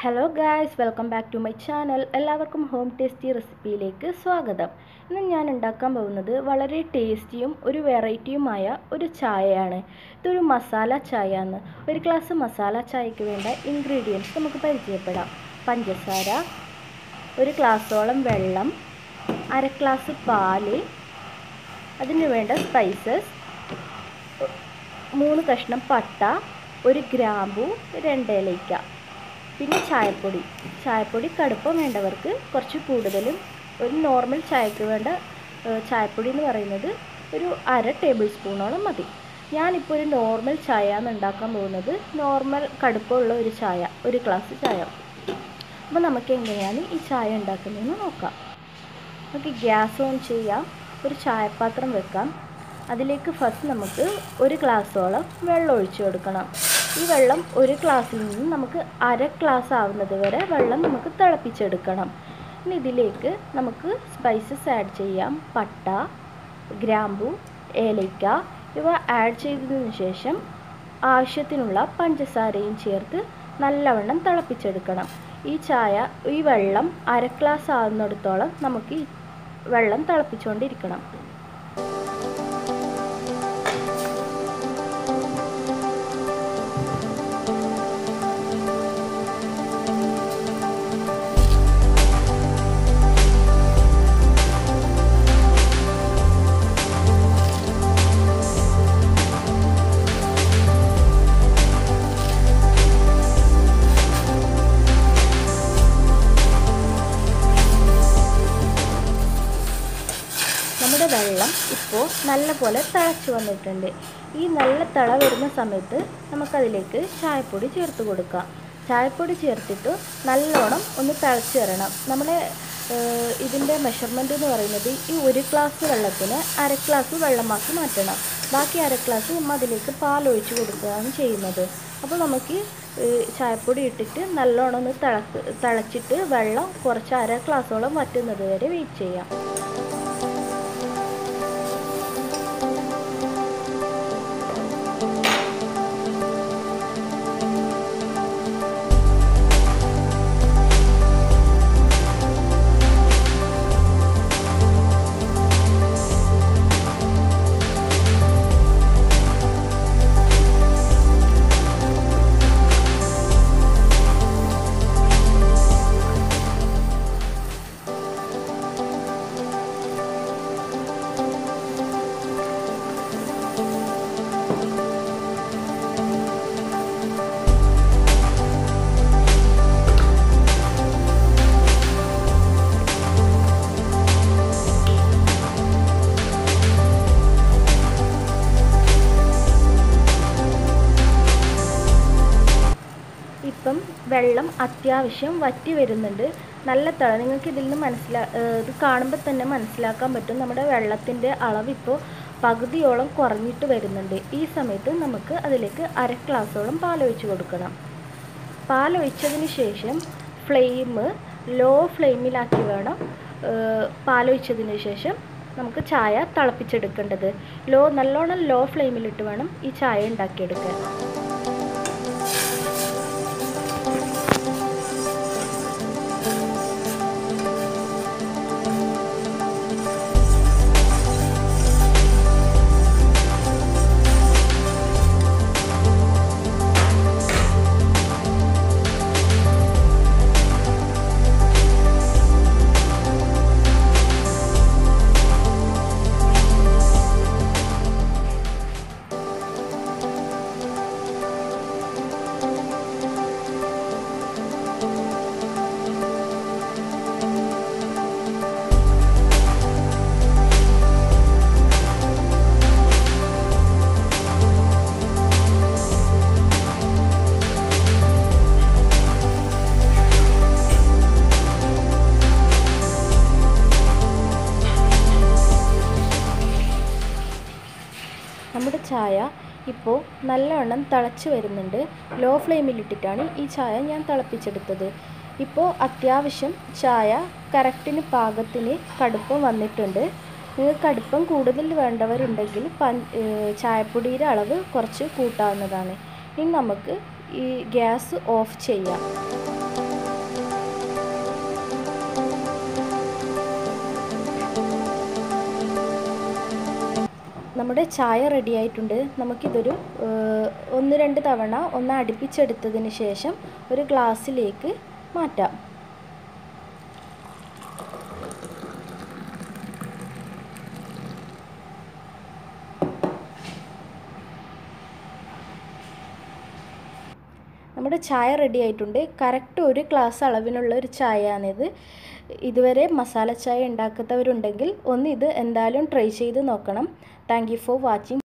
Hello guys welcome back to my channel എല്ലാവർക്കും home tasty റെസിപ്പിയിലേക്ക് സ്വാഗതം. ഇന്ന് ഞാൻ ഉണ്ടാക്കാൻ പോകുന്നത് വളരെ ടേസ്റ്റിയും ഒരു വെറൈറ്റിയുമായ ഒരു ചായയാണ്. ഇതൊരു മസാല ചായ ആണ് ഒരു ഗ്ലാസ് മസാല ചായയ്ക്ക് വേണ്ട ഇൻഗ്രീഡിയൻസ് നമുക്ക് പരിചയപ്പെടാം. പഞ്ചസാര ഒരു ഗ്ലാസ്സോളം വെള്ളം അര ഗ്ലാസ് പാൽ അതിന് വേണ്ട സ്പൈസസ് മൂന്ന് കഷ്ണം പട്ട ഒരു ഗ്രാമ്പു രണ്ട് ഏലയ്ക്ക. പിന്നെ ചായപ്പൊടി. ചായപ്പൊടി കടുപ്പം വേണ്ടവർക്ക് കുറച്ച് കൂടുതലും ഒരു നോർമൽ ചായക്ക് വേണ്ട ചായപ്പൊടി എന്ന് പറയുന്നത് ഒരു അര ടേബിൾ സ്പൂണോളം മതി. ഞാനിപ്പോൾ ഒരു നോർമൽ ചായ ചായയാണ് ഉണ്ടാക്കാൻ പോകുന്നത്. നോർമൽ കടുപ്പമുള്ള ഒരു ചായ ഒരു ഗ്ലാസ് ചായ. അപ്പോൾ നമുക്ക് എങ്ങനെയാണ് ഈ ചായ ഉണ്ടാക്കുന്നതെന്ന് നോക്കാം. നമുക്ക് ഗ്യാസ് ഓൺ ചെയ്യാം ഒരു ചായപാത്രം വെക്കാം. അതിലേക്ക് ഫസ്റ്റ് നമുക്ക് ഒരു ഗ്ലാസ്സോളം വെള്ളം ഒഴിച്ചു കൊടുക്കണം. ഈ വെള്ളം ഒരു ഗ്ലാസ്സിൽ നിന്ന് നമുക്ക് അര ഗ്ലാസ് ആവുന്നത് വരെ വെള്ളം നമുക്ക് തിളപ്പിച്ചെടുക്കണം. ഇനി ഇതിലേക്ക് നമുക്ക് സ്പൈസസ് ആഡ് ചെയ്യാം. പട്ട ഗ്രാമ്പു ഏലയ്ക്ക ഇവ ആഡ് ചെയ്തതിന് ശേഷം ആവശ്യത്തിനുള്ള പഞ്ചസാരയും ചേർത്ത് നല്ലവണ്ണം തിളപ്പിച്ചെടുക്കണം. ഈ ചായ ഈ വെള്ളം അര ഗ്ലാസ് ആകുന്നിടത്തോളം നമുക്ക് വെള്ളം തിളപ്പിച്ചുകൊണ്ടിരിക്കണം വെള്ളം ഇപ്പോൾ നല്ലപോലെ തിളച്ച് വന്നിട്ടുണ്ട്. ഈ നല്ല തിള വരുന്ന സമയത്ത് നമുക്കതിലേക്ക് ചായപ്പൊടി ചേർത്ത് കൊടുക്കാം. ചായപ്പൊടി ചേർത്തിട്ട് നല്ലോണം ഒന്ന് തിളച്ച് വരണം. നമ്മുടെ ഇതിന്റെ മെഷർമെന്റ് എന്ന് പറയുന്നത് ഈ ഒരു ഗ്ലാസ് വെള്ളത്തിന് അര ഗ്ലാസ് വെള്ളമാക്കി മാറ്റണം. ബാക്കി അര ഗ്ലാസ് നമ്മൾ അതിലേക്ക് പാലൊഴിച്ച് കൊടുക്കുകയാണ് ചെയ്യുന്നത്. അപ്പോൾ നമുക്ക് ചായപ്പൊടി ഇട്ടിട്ട് നല്ലോണം ഒന്ന് തിളക്ക് തിളച്ചിട്ട് വെള്ളം കുറച്ച് അര ഗ്ലാസോളം വറ്റുന്നത് വരെ വെയിറ്റ് ചെയ്യാം. ഇപ്പം വെള്ളം അത്യാവശ്യം വറ്റി വരുന്നുണ്ട്. നല്ല തിള. നിങ്ങൾക്ക് ഇതിൽ നിന്ന് മനസ്സിലാ ഇത് കാണുമ്പോൾ തന്നെ മനസ്സിലാക്കാൻ പറ്റും. നമ്മുടെ വെള്ളത്തിന്റെ അളവ് ഇപ്പോൾ പകുതിയോളം കുറഞ്ഞിട്ട് വരുന്നുണ്ട്. ഈ സമയത്ത് നമുക്ക് അതിലേക്ക് അര ഗ്ലാസോളം പാലൊഴിച്ച് കൊടുക്കണം. പാലൊഴിച്ചതിന് ശേഷം ഫ്ലെയിം ലോ ഫ്ലെയിമിലാക്കി വേണം പാലൊഴിച്ചതിന് ശേഷം നമുക്ക് ചായ തിളപ്പിച്ചെടുക്കേണ്ടത്. ലോ നല്ലോണം ലോ ഫ്ലെയിമിലിട്ട് വേണം ഈ ചായ ഉണ്ടാക്കിയെടുക്കാൻ. ചായ ഇപ്പോൾ നല്ലവണ്ണം തിളച്ച് വരുന്നുണ്ട്. ലോ ഫ്ലെയിമിലിട്ടിട്ടാണ് ഈ ചായ ഞാൻ തിളപ്പിച്ചെടുത്തത്. ഇപ്പോൾ അത്യാവശ്യം ചായ കറക്റ്റിന് പാകത്തിന് കടുപ്പം വന്നിട്ടുണ്ട്. നിങ്ങൾക്ക് കടുപ്പം കൂടുതൽ വേണ്ടവരുണ്ടെങ്കിൽ പൻ ചായപ്പൊടിയുടെ അളവ് കുറച്ച് കൂട്ടാവുന്നതാണ്. ഇനി നമുക്ക് ഈ ഗ്യാസ് ഓഫ് ചെയ്യാം. നമ്മുടെ ചായ റെഡി ആയിട്ടുണ്ട്. നമുക്കിതൊരു ഒന്ന് രണ്ട് തവണ ഒന്ന് അടുപ്പിച്ചെടുത്തതിന് ശേഷം ഒരു ഗ്ലാസ്സിലേക്ക് മാറ്റാം. നമ്മുടെ ചായ റെഡി ആയിട്ടുണ്ട്. കറക്റ്റ് ഒരു ഗ്ലാസ് അളവിനുള്ള ഒരു ചായയാണിത്. ഇതുവരെ മസാല ചായ ഉണ്ടാക്കാത്തവരുണ്ടെങ്കിൽ ഒന്ന് ഇത് എന്തായാലും ട്രൈ ചെയ്ത് നോക്കണം. Thank for watching